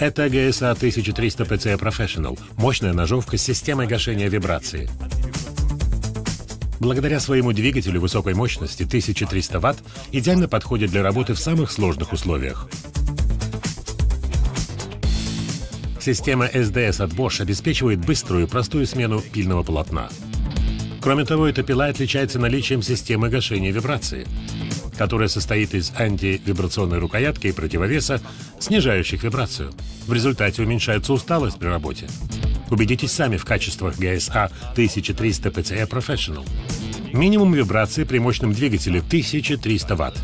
Это GSA 1300 PCE Professional – мощная ножовка с системой гашения вибрации. Благодаря своему двигателю высокой мощности 1300 Вт идеально подходит для работы в самых сложных условиях. Система SDS от Bosch обеспечивает быструю и простую смену пильного полотна. Кроме того, эта пила отличается наличием системы гашения вибрации, которая состоит из антивибрационной рукоятки и противовеса, снижающих вибрацию. В результате уменьшается усталость при работе. Убедитесь сами в качествах GSA 1300 PCE Professional. Минимум вибрации при мощном двигателе 1300 Вт.